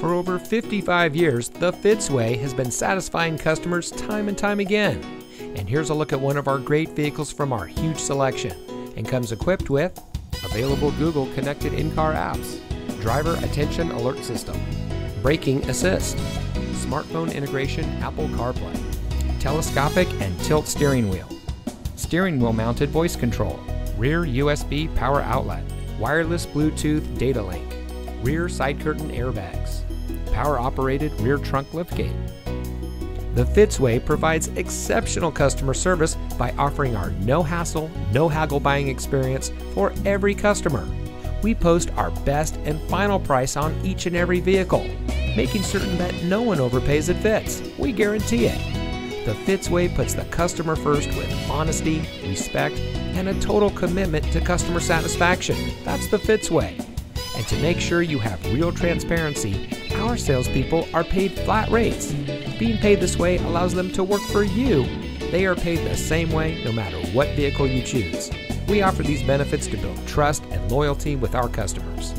For over 55 years, the Fitzway has been satisfying customers time and time again. And here's a look at one of our great vehicles from our huge selection and comes equipped with available Google connected in-car apps, driver attention alert system, braking assist, smartphone integration Apple CarPlay, telescopic and tilt steering wheel, steering wheel mounted voice control, rear USB power outlet, wireless Bluetooth data link, rear side curtain airbags, power operated rear trunk liftgate. The Fitzway provides exceptional customer service by offering our no hassle, no haggle buying experience for every customer. We post our best and final price on each and every vehicle, making certain that no one overpays at Fitz. We guarantee it. The Fitzway puts the customer first with honesty, respect, and a total commitment to customer satisfaction. That's the Fitzway. And to make sure you have real transparency, our salespeople are paid flat rates. Being paid this way allows them to work for you. They are paid the same way no matter what vehicle you choose. We offer these benefits to build trust and loyalty with our customers.